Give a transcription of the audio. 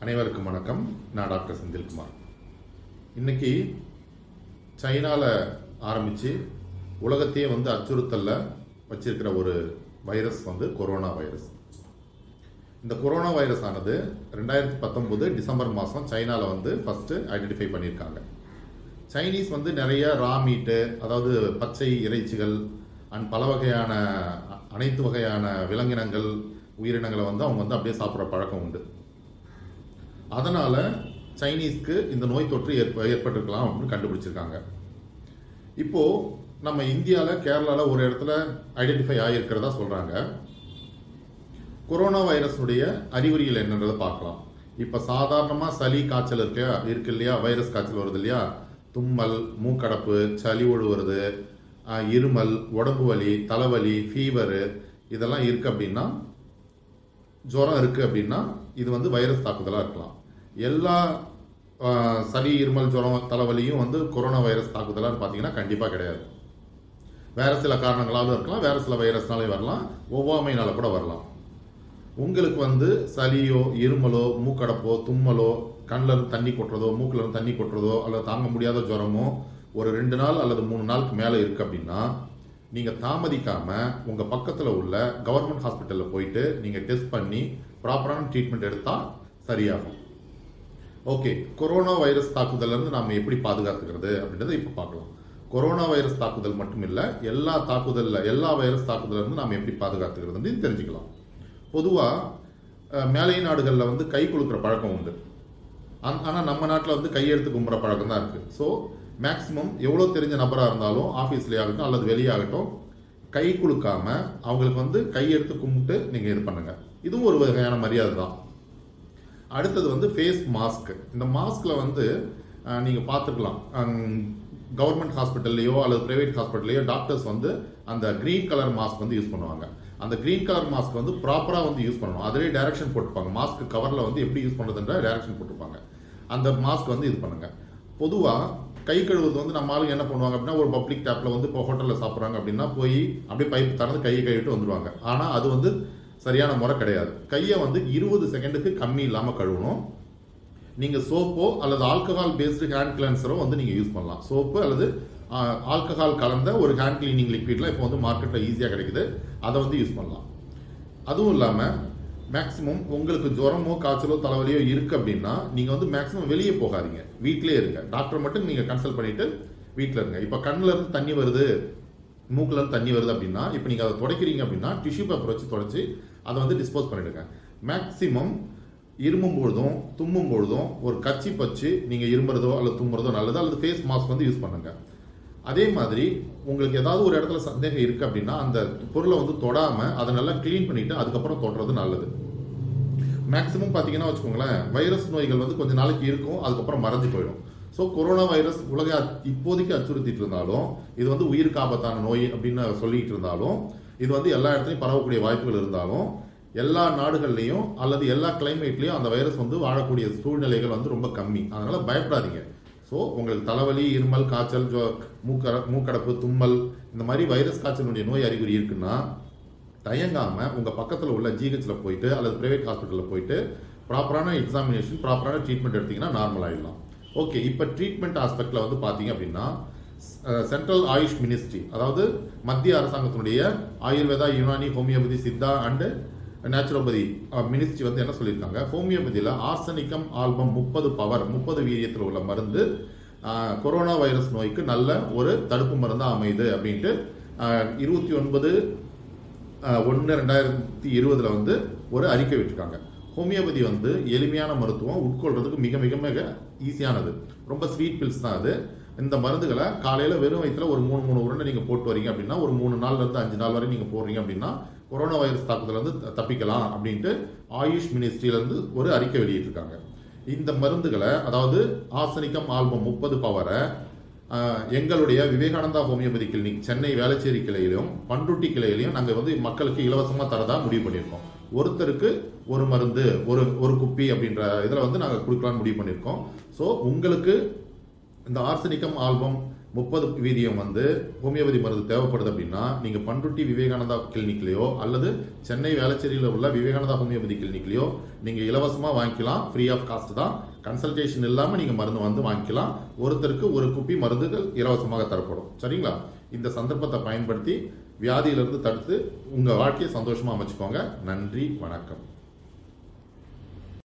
அனைவருக்கும் வணக்கம். நான் டாக்டர் செந்தில்குமார். இன்னைக்கு சைனாவில் ஆரம்பிச்சு உலகத்தையே வந்து அச்சுறுத்தலில் வச்சிருக்கிற ஒரு வைரஸ் வந்து கொரோனா வைரஸ். இந்த கொரோனா வைரஸ் ஆனது ரெண்டாயிரத்தி பத்தொன்பது டிசம்பர் மாதம் சைனாவில் வந்து ஃபஸ்ட்டு ஐடென்டிஃபை பண்ணியிருக்காங்க. சைனீஸ் வந்து நிறைய ரா மீட்டு அதாவது பச்சை இறைச்சிகள் அண்ட் பல வகையான அ- அனைத்து வகையான விலங்கினங்கள் உயிரினங்களை வந்து அவங்க வந்து அப்படியே சாப்பிட்ற பழக்கம் உண்டு. அதனால் சைனீஸ்க்கு இந்த நோய் தொற்று ஏற்ப ஏற்பட்டிருக்கலாம் அப்படின்னு கண்டுபிடிச்சிருக்காங்க. இப்போது நம்ம இந்தியாவில் கேரளாவில் ஒரு இடத்துல ஐடென்டிஃபை ஆகியிருக்கிறதா சொல்கிறாங்க கொரோனா வைரஸுடைய அறிகுறிகள் என்னன்றதை பார்க்கலாம். இப்போ சாதாரணமாக சளி காய்ச்சல் இருக்கு இருக்கு இல்லையா? வைரஸ் காய்ச்சல் வருது இல்லையா? தும்மல் மூக்கடப்பு சளி ஒழுவுறது இருமல் உடம்பு வலி தலைவலி ஃபீவரு இதெல்லாம் இருக்குது அப்படின்னா ஜுரம் இருக்குது அப்படின்னா இது வந்து வைரஸ் தாக்குதலாக இருக்கலாம். எல்லா சளி இருமல் ஜுரம் தலைவலியும் வந்து கொரோனா வைரஸ் தாக்குதலான்னு பார்த்தீங்கன்னா கண்டிப்பாக கிடையாது. வேறு சில காரணங்களாலும் இருக்கலாம் வேறு சில வைரஸ்னாலே வரலாம் ஒவ்வாமைனால கூட வரலாம். உங்களுக்கு வந்து சளியோ இருமலோ மூக்கடப்போ தும்மலோ கண்ணில் தண்ணி கொட்டுறதோ மூக்கில் இருந்து தண்ணி கொட்டுறதோ அல்லது தாங்க முடியாத ஜுரமோ ஒரு ரெண்டு நாள் அல்லது மூணு நாளுக்கு மேலே இருக்குது அப்படின்னா நீங்கள் தாமதிக்காமல் உங்கள் பக்கத்தில் உள்ள கவர்மெண்ட் ஹாஸ்பிட்டலில் போயிட்டு நீங்கள் டெஸ்ட் பண்ணி ப்ராப்பரான ட்ரீட்மெண்ட் எடுத்தால் சரியாகும். ஓகே கொரோனா வைரஸ் தாக்குதல்ல இருந்து எப்படி பாதுகாத்துக்கிறது அப்படின்றத இப்போ பார்க்கலாம். கொரோனா வைரஸ் தாக்குதல் மட்டும் இல்லை எல்லா தாக்குதலில் எல்லா வைரஸ் தாக்குதலேருந்து நாம் எப்படி பாதுகாத்துக்கிறதுன்னு தெரிஞ்சுக்கலாம். பொதுவாக மேலை நாடுகளில் வந்து கை கொடுக்குற பழக்கம் உண்டு. ஆனால் நம்ம நாட்டில் வந்து கையெழுத்து கும்புற பழக்கம் தான் இருக்குது ஸோ மேக்ஸிமம் எவ்வளோ தெரிஞ்ச நபராக இருந்தாலும் ஆஃபீஸ்லேயே ஆகட்டும் அல்லது வெளியாகட்டும் கை குலுக்காம அவங்களுக்கு வந்து கையெடுத்து கும்பிட்டு நீங்கள் இது பண்ணுங்க. இதுவும் ஒரு வகையான மரியாதை தான். அடுத்தது வந்து ஃபேஸ் மாஸ்க் இந்த மாஸ்கில் வந்து நீங்கள் பார்த்துக்கலாம் கவர்மெண்ட் ஹாஸ்பிட்டல்லையோ அல்லது பிரைவேட் ஹாஸ்பிட்டல்லையோ டாக்டர்ஸ் வந்து அந்த க்ரீன் கலர் மாஸ்க் வந்து யூஸ் பண்ணுவாங்க. அந்த க்ரீன் கலர் மாஸ்க் வந்து ப்ராப்பராக வந்து யூஸ் பண்ணணும். அதிலே டைரக்ஷன் போட்டுப்பாங்க. மாஸ்க் கவரில் வந்து எப்படி யூஸ் பண்ணுறதுன்ற டைரக்ஷன் போட்டுப்பாங்க. அந்த மாஸ்க் வந்து இது பண்ணுங்கள் பொதுவாக கை கழுவுறது வந்து நம்ம ஆளுங்க என்ன பண்ணுவாங்க அப்படின்னா ஒரு பப்ளிக் டேப்ல வந்து இப்போ ஹோட்டலில் சாப்பிட்றாங்க அப்படின்னா போய் அப்படியே பைப் திறந்து கையை கழுவிட்டு வந்துடுவாங்க ஆனால் அது வந்து சரியான முறை கிடையாது. கையை வந்து இருபது செகண்டுக்கு கம்மி இல்லாமல் கழுவணும். நீங்கள் சோப்போ அல்லது ஆல்கஹால் பேஸ்டு ஹேண்ட் கிளென்சரோ வந்து நீங்கள் யூஸ் பண்ணலாம். சோப்பு அல்லது ஆல்கஹால் கலந்த ஒரு ஹேண்ட் கிளீனிங் லிக்விட்லாம் இப்போ வந்து மார்க்கெட்டில் ஈஸியாக கிடைக்குது. அதை வந்து யூஸ் பண்ணலாம். அதுவும் இல்லாமல் மேக்ஸிமம் உங்களுக்கு ஜுரமோ காய்ச்சலோ தலைவலியோ இருக்கு அப்படின்னா நீங்க வந்து மேக்ஸிமம் வெளியே போகாதீங்க. வீட்டிலே இருங்க. டாக்டர் மட்டும் நீங்க கன்சல்ட் பண்ணிட்டு வீட்டில் இருங்க. இப்போ கண்ணுல இருந்து தண்ணி வருது மூக்குல இருந்து தண்ணி வருது அப்படின்னா இப்போ நீங்க அதை துடைக்கிறீங்க அப்படின்னா டிஷ்யூ பேப்பர் வச்சு துடைச்சி அதை வந்து டிஸ்போஸ் பண்ணிடுங்க. மேக்ஸிமம் இருமும் பொழுதும் தும்மும் பொழுதும் ஒரு கச்சி பச்சு நீங்க இருமுறதோ அல்லது தும்புறதோ நல்லது அல்லது ஃபேஸ் மாஸ்க் வந்து யூஸ் பண்ணுங்க. அதே மாதிரி உங்களுக்கு ஏதாவது ஒரு இடத்துல சந்தேகம் இருக்கு அப்படின்னா அந்த பொருளை வந்து தொடாம அதை நல்லா க்ளீன் பண்ணிட்டு அதுக்கப்புறம் தொடுறது நல்லது. மேக்ஸிமம் பார்த்தீங்கன்னா வச்சுக்கோங்களேன் வைரஸ் நோய்கள் வந்து கொஞ்ச நாளைக்கு இருக்கும் அதுக்கப்புறம் மறைஞ்சு போயிடும். ஸோ கொரோனா வைரஸ் உலக இப்போதைக்கு அச்சுறுத்திட்டு இருந்தாலும் இது வந்து உயிருக்கு ஆபத்தான நோய் அப்படின்னு சொல்லிட்டு இருந்தாலும் இது வந்து எல்லா இடத்துலையும் பரவக்கூடிய வாய்ப்புகள் இருந்தாலும் எல்லா நாடுகள்லையும் அல்லது எல்லா கிளைமேட்லையும் அந்த வைரஸ் வந்து வாழக்கூடிய சூழ்நிலைகள் வந்து ரொம்ப கம்மி. அதனால பயப்படாதீங்க. ஸோ உங்களுக்கு தலைவலி இருமல் காய்ச்சல் ஜோ மூக்கட மூக்கடப்பு தும்மல் இந்த மாதிரி வைரஸ் காய்ச்சலுடைய நோய் அறிகுறி இருக்குன்னா தயங்காமல் உங்கள் பக்கத்தில் உள்ள ஜிஹெச்சில் போயிட்டு அல்லது பிரைவேட் ஹாஸ்பிட்டலில் போயிட்டு ப்ராப்பரான எக்ஸாமினேஷன் ப்ராப்பரான ட்ரீட்மெண்ட் எடுத்தீங்கன்னா நார்மல் ஆகிடலாம் ஓகே இப்போ ட்ரீட்மெண்ட் ஆஸ்பெக்டில் வந்து பார்த்தீங்க அப்படின்னா சென்ட்ரல் ஆயுஷ் மினிஸ்ட்ரி அதாவது மத்திய அரசாங்கத்தினுடைய Ayurveda Unani homeopathy Siddha and naturopathy ministry uh, வந்து என்ன சொல்லியிருக்காங்க? ஹோமியோபதியில் ஆர்சனிக்கம் ஆல்பம் முப்பது பவர் முப்பது வீரியத்தில் உள்ள மருந்து கொரோனா வைரஸ் நோய்க்கு நல்ல ஒரு தடுப்பு மருந்தாக அமையுது அப்படின்ட்டு இருபத்தி ஒன்பது ஒன்று ரெண்டாயிரத்தி இருபதில் வந்து ஒரு அறிக்கை விட்டுருக்காங்க ஹோமியோபதி வந்து எளிமையான மருத்துவம் உட்கொள்றதுக்கு மிக மிக மிக ஈஸியானது ரொம்ப ஸ்வீட் பில்ஸ் தான் அது. இந்த மருந்துகளை காலையில வெறும் வயிற்றுல ஒரு மூணு மூணு உருண்டை நீங்க போட்டு வரீங்க அப்படின்னா ஒரு மூணு நாள்ல இருந்து அஞ்சு நாள் வரை நீங்க போடுறீங்க அப்படின்னா கொரோனா வைரஸ் தாக்குதலிருந்து தப்பிக்கலாம் அப்படின்ட்டு ஆயுஷ் மினிஸ்ட்ரியில இருந்து ஒரு அறிக்கை வெளியிட்டிருக்காங்க. இந்த மருந்துகளை அதாவது ஆசனிக்கம் ஆல்பம் முப்பது பவரை எங்களுடைய விவேகானந்தா ஹோமியோபதி கிளினிக் சென்னை வேளச்சேரி கிளையிலும் பண்ருட்டி கிளையிலையும் நாங்கள் வந்து மக்களுக்கு இலவசமாக தரதா முடிவு பண்ணியிருக்கோம். ஒருத்தருக்கு ஒரு மருந்து ஒரு ஒரு குப்பி அப்படின்ற இதில் வந்து நாங்கள் கொடுக்கலான்னு முடிவு பண்ணியிருக்கோம். ஸோ உங்களுக்கு இந்த ஆர்சனிக்கம் ஆல்பம் முப்பது வீதியம் வந்து ஹோமியோபதி மருந்து தேவைப்படுது அப்படின்னா நீங்கள் பண்ருட்டி விவேகானந்தா கிளினிக்லேயோ அல்லது சென்னை வேளச்சேரியில் உள்ள விவேகானந்தா ஹோமியோபதி கிளினிக்லேயோ நீங்கள் இலவசமாக வாங்கிக்கலாம். ஃப்ரீ ஆஃப் காஸ்ட் தான். கன்சல்டேஷன் இல்லாமல் நீங்கள் மருந்து வந்து வாங்கிக்கலாம். ஒருத்தருக்கு ஒரு குப்பி மருந்துகள் இலவசமாக தரப்படும். சரிங்களா? இந்த சந்தர்ப்பத்தை பயன்படுத்தி வியாதியிலிருந்து தடுத்து உங்கள் வாழ்க்கையை சந்தோஷமாக அமைச்சுக்கோங்க. நன்றி வணக்கம்.